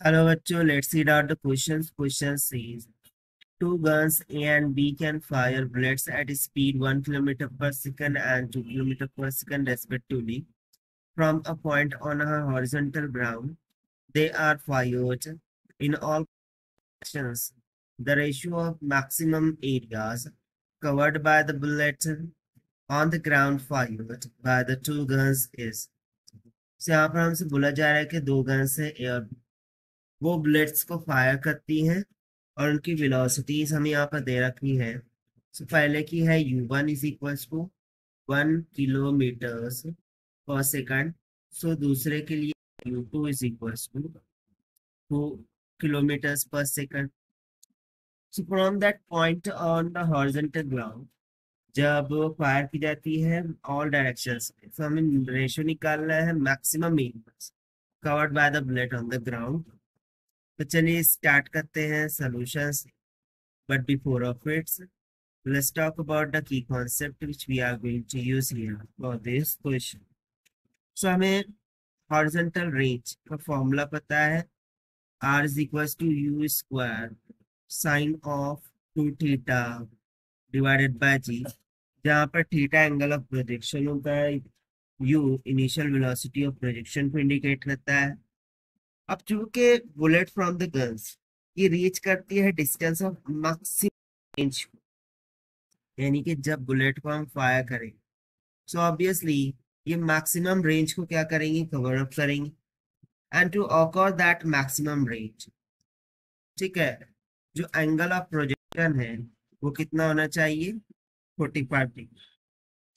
Hello, bachcho. Let's read out the questions. Question says, two guns A and B can fire bullets at speed 1 km per second and 2 km per second respectively from a point on a horizontal ground. They are fired in all directions. The ratio of maximum areas covered by the bullet on the ground fired by the two guns is. So यहाँ पर हमसे बोला जा रहा है कि दो gun से एयर वो बुलेट्स को फायर करती हैं और उनकी वेलोसिटीज हमें यहाँ पर दे रखी है। सो so, पहले की है u one is equals to one kilometres per second so दूसरे के लिए u two is equals to two kilometres per second so from that point on the horizontal ground जब फायर की जाती है ऑल डायरेक्शंस में तो हमें रेशियो निकालना है maximum covered by the bullet on the ground तो चलिए स्टार्ट करते हैं solution but before of its let's talk about the key concept which we are going to use here for this question so हमें horizontal range का formula पता है R is equals to u square sine of two theta divided by g जहाँ पर theta angle of projection होता है u initial velocity of projection को indicate करता है अब चूँकि बुलेट फ्रॉम द गन्स ये रीच करती है डिस्टेंस ऑफ़ मैक्सिमम रेंज यानी कि जब बुलेट को हम फायर करें सो ऑब्वियसली ये मैक्सिमम रेंज को क्या करेंगे? कवर अप करेंगे। And to occur that maximum range ठीक है? जो एंगल ऑफ़ प्रोजेक्शन है, वो कितना होना चाहिए? फोर्टी फाइव डिग्री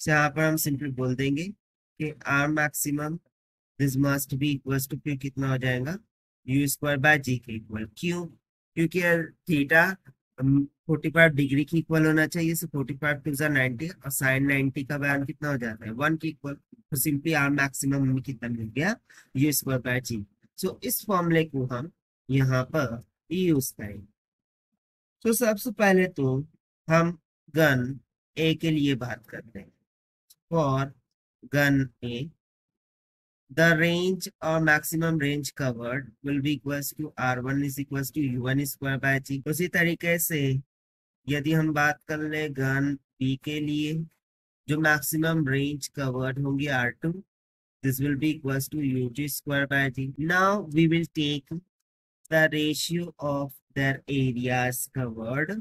यहाँ पर हम सिंपली बोल देंगे कि R maximum this must be equals to Q कितना हो जाएगा? यू स्क्वायर बाय जी के इक्वल क्यों क्योंकि थीटा फोर्टी फाइव डिग्री की इक्वल होना चाहिए सो फोर्टी फाइव टू जार नाइनटी और साइन नाइनटी का वैल्यू कितना हो जाता है? वन की इक्वल तो सिंपली आर मैक्सिमम हमें कितना मिल गया? U square by g so इस फॉर्मूले को हम यहाँ पर यूज़ करेंगे। तो सबसे पहले तो हम गन ए के लिए बात करते हैं। For gun A the range or maximum range covered will be equals to r1 is equals to u1 square by g उसी तरीके से यदि हम बात कर ले गन बी के लिए जो मैक्सिमम रेंज कवर्ड होंगी r2 this will be equals to u2 square by g now we will take the ratio of their areas covered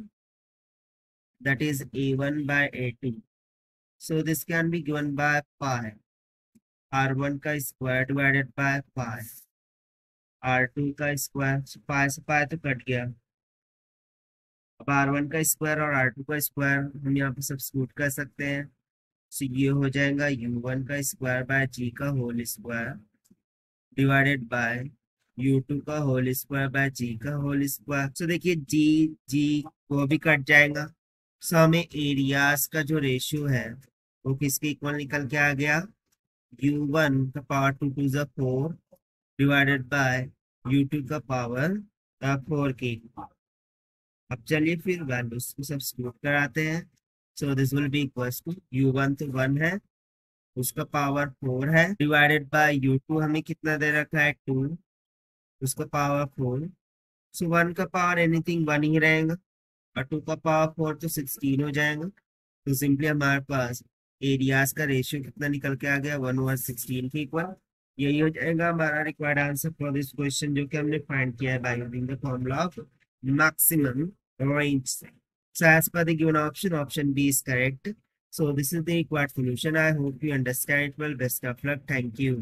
that is a1 by a2 so this can be given by pi R one का square divided by pi R two का square pi से pi तो cut गया। अब R one का square और R two का square हम यहाँ पे सब्सिट्यूट कर सकते हैं। सो ये हो जाएगा यू वन का स्क्वायर बाय जी का whole square divided by u two का होल स्क्वायर बाय जी का होल स्क्वायर सो देखिए जी जी वो भी कट जाएगा। सो हमें एरियाज़ का जो रेशियो है वो किसके इक्वल निकल के आ गया? U1 का पावर टू टू ज़ा फोर डिवाइडेड बाय u2 का पावर फोर के। अब चलिए फिर वैल्यूज़ को सब्सिट्यूट कराते हैं। So this will be equals to u1 तो वन है। उसका पावर फोर है। डिवाइडेड बाय u2 हमें कितना दे रखा है? टू उसका पावर फोर सो वन का पावर एनीथिंग वन ही रहेगा। और टू का पावर फोर तो सिक्सटीन हो जाएगा। तो सिंपली हमारे पास एरियाज़ का रेशियो कितना निकल के आ गया वन ओवर सिक्सटीन के इक्वल यही हो जाएगा हमारा required answer for this question जो कि हमने फाइंड किया है by using the formula of maximum so as per the given option option b is correct so this is the required solution i hope you understand it well best of luck thank you